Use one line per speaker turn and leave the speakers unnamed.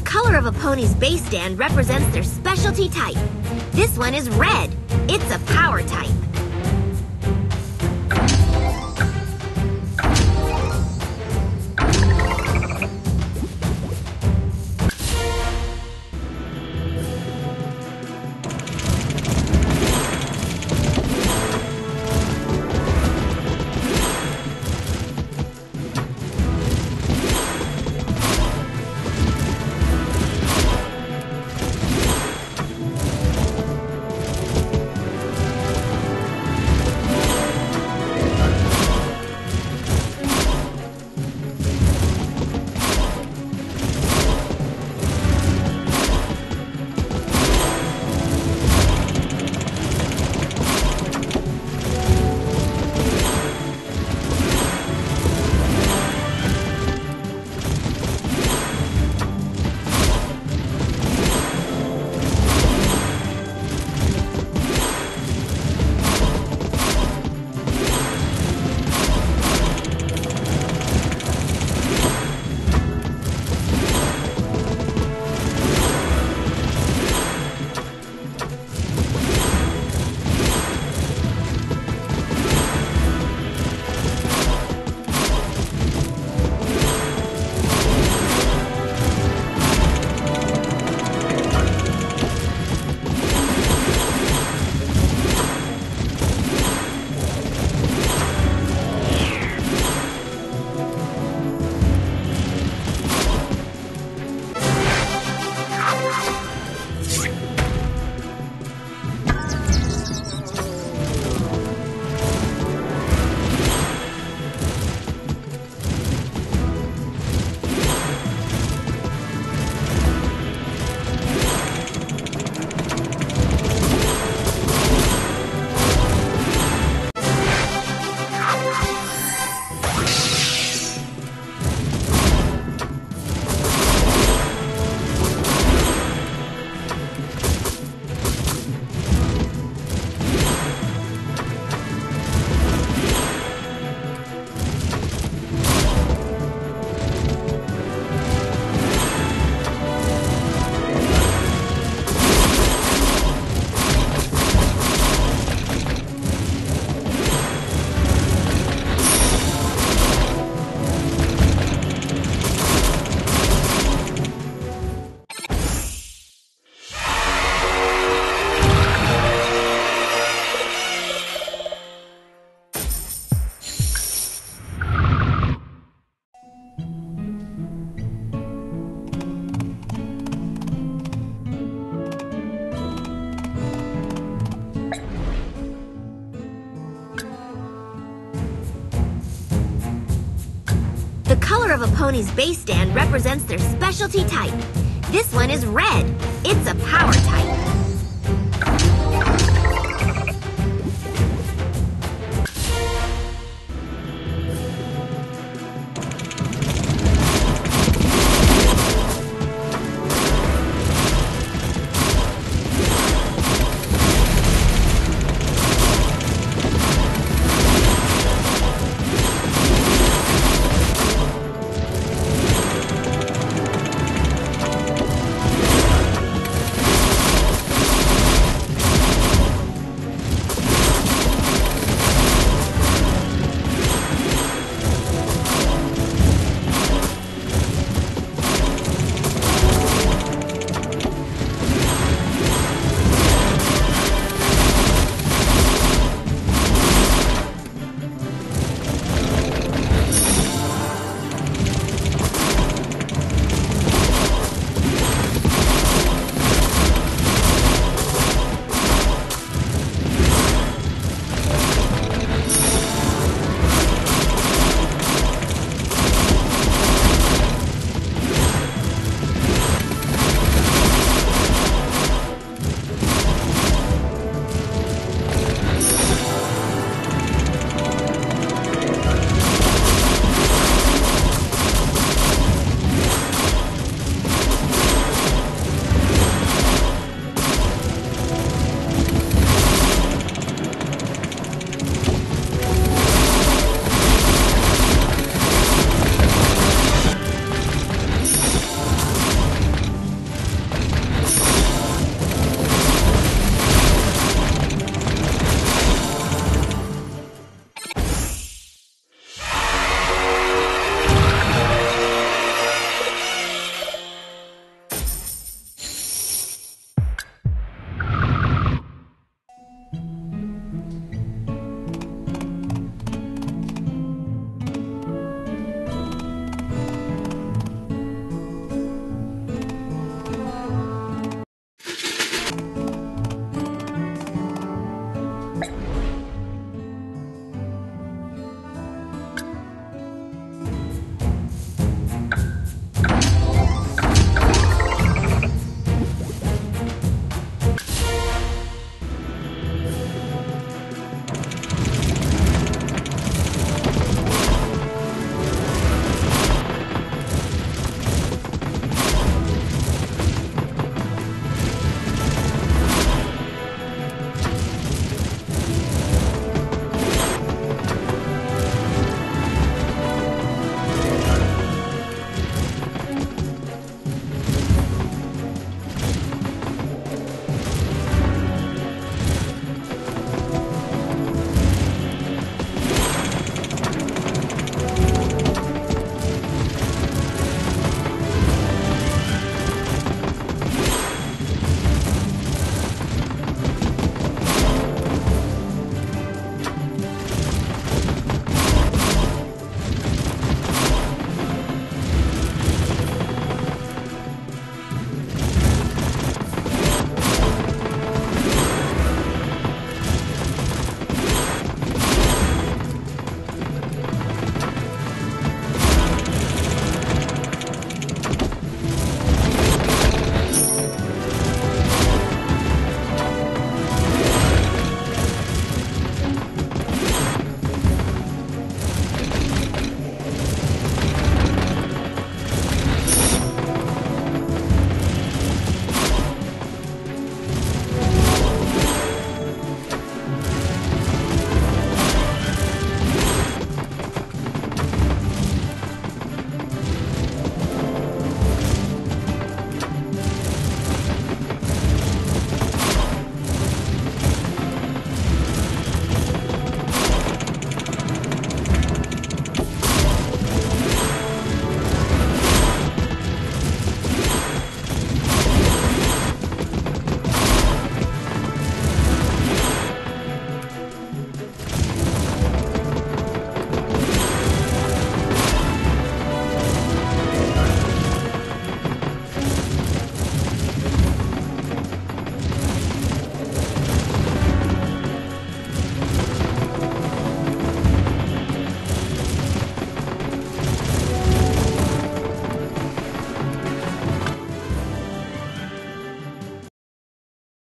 The color of a pony's base stand represents their specialty type. This one is red. It's a power type. Color of a pony's base stand represents their specialty type. This one is red. It's a power type.